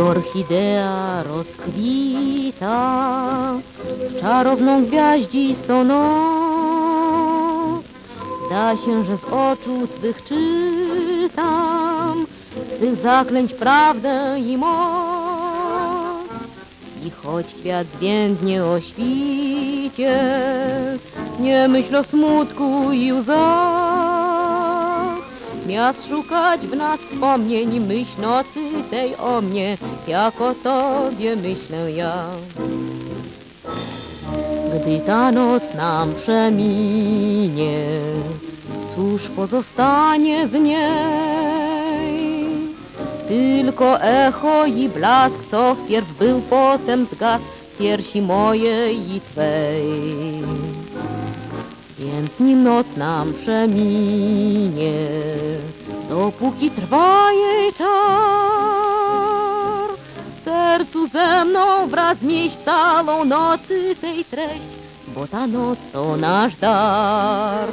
Orchidea rozkwita w czarowną gwiaździstą noc, zda się, że z oczu Twych czytam, Twych zaklęć prawdę i moc. I choć kwiat zwiędnie o świcie, nie myśl o smutku i łzach. Miast szukać w nas wspomnień, myśl nocy tej o mnie, jak o Tobie myślę ja. Gdy ta noc nam przeminie, cóż pozostanie z niej? Tylko echo i blask, co wpierw był, potem zgasł w piersi mojej i Twej. Więc nim noc nam przeminie, dopóki trwa jej czar, w sercu ze mną wraz nieść całą nocy tej treść, bo ta noc to nasz dar.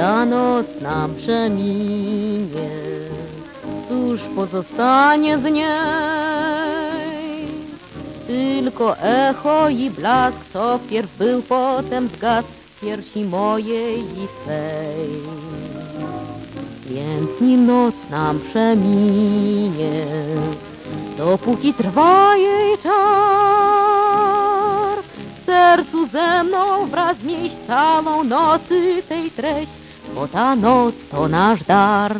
Ta noc nam przeminie, cóż pozostanie z niej? Tylko echo i blask, co wpierw był, potem zgasł w piersi mojej i Twej. Więc nim noc nam przeminie, dopóki trwa jej czar, w sercu ze mną wraz mieść całą nocy tej treść, bo ta noc to nasz dar.